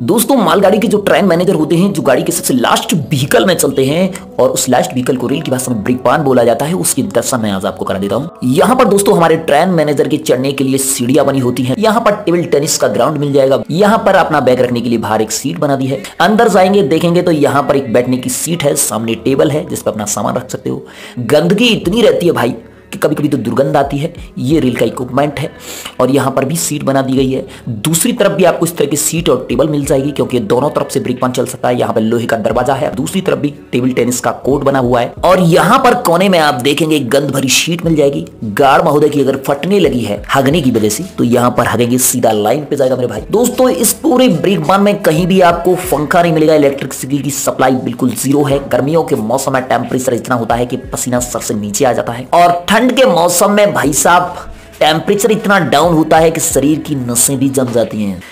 दोस्तों, मालगाड़ी के जो ट्रेन मैनेजर होते हैं, जो गाड़ी के सबसे लास्ट व्हीकल में चलते हैं, और उस लास्ट व्हीकल को रेल की भाषा में ब्रेकपान बोला जाता है, उसकी दर्शन मैं आज आपको करा देता हूँ। यहाँ पर दोस्तों, हमारे ट्रेन मैनेजर के चढ़ने के लिए सीढ़ियाँ बनी होती हैं। यहाँ पर टेबल टेनिस का ग्राउंड मिल जाएगा। यहाँ पर अपना बैग रखने के लिए बाहर एक सीट बना दी है। अंदर जाएँगे, देखेंगे तो यहाँ पर एक बैठने की सीट है, सामने टेबल है, जिस पर अपना सामान रख सकते हो। गंदगी इतनी रहती है भाई। कभी कभी तो दुर्गंध आती है, ये रेल का इक्विपमेंट है और यहाँ पर भी सीट बना दी गई है। दूसरी तरफ़ भी आपको इस तरह की सीट और टेबल मिल जाएगी क्योंकि दोनों तरफ़ से ब्रेक पान चल सकता है। यहाँ पर लोहे का दरवाज़ा है। दूसरी तरफ़ भी टेबल टेनिस का कोर्ट बना हुआ है और यहाँ पर कोने में आप देखेंगे गंद भरी शीट मिल जाएगी। गार्ड महोदय की अगर फटने लगी है हगने की वजह से तो यहाँ पर हगेंगे, सीधा लाइन पे जाएगा मेरे भाई। दोस्तों, इस पूरे ब्रेक बान में कहीं भी आपको पंखा नहीं मिलेगा, इलेक्ट्रिसिटी की सप्लाई बिल्कुल ज़ीरो है। गर्मियों के मौसम में टेम्परेचर इतना होता है कि पसीना सर से नीचे आ जाता है। और ठंड के मौसम में भाई साहब टेम्परेचर इतना डाउन होता है कि शरीर की नसें भी जम जाती हैं।